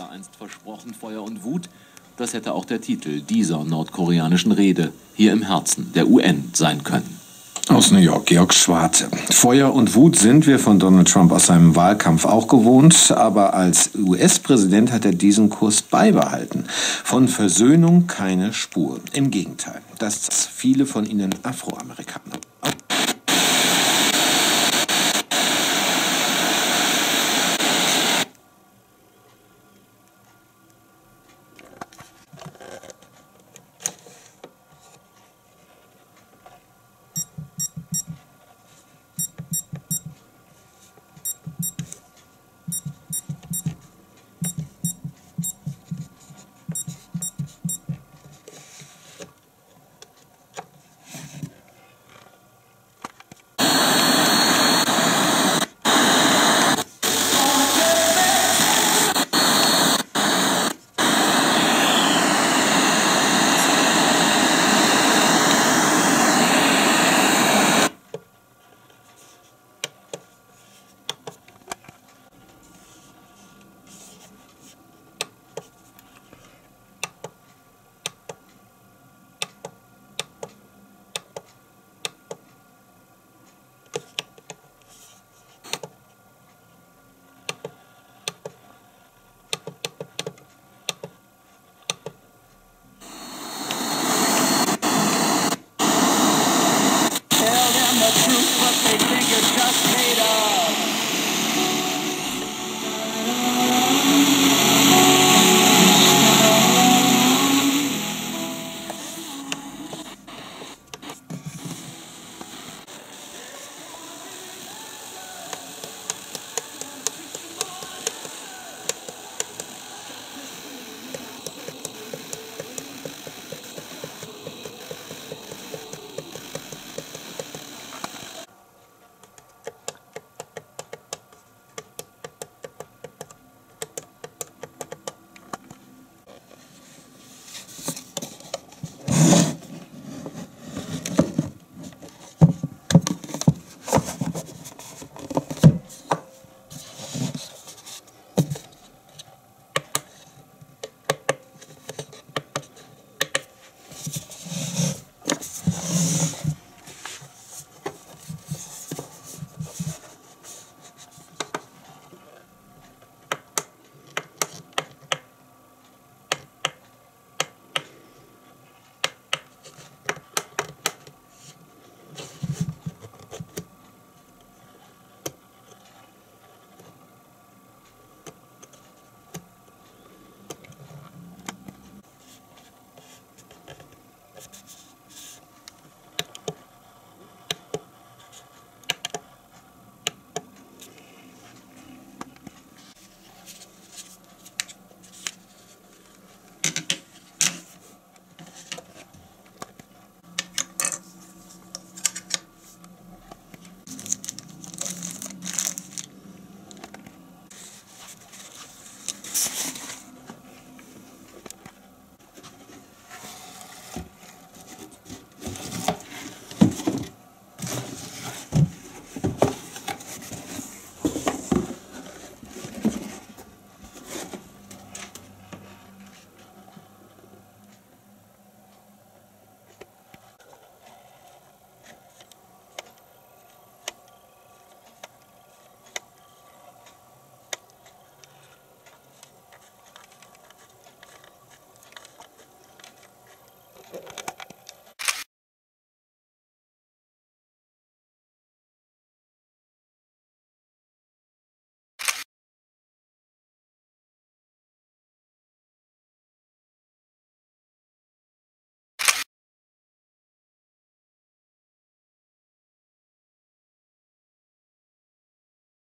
Feuer einst versprochen, Feuer und Wut. Das hätte auch der Titel dieser nordkoreanischen Rede hier im Herzen der UN sein können. Aus New York, Georg Schwarte. Feuer und Wut sind wir von Donald Trump aus seinem Wahlkampf auch gewohnt, aber als US-Präsident hat er diesen Kurs beibehalten. Von Versöhnung keine Spur. Im Gegenteil, dass viele von ihnen Afroamerikaner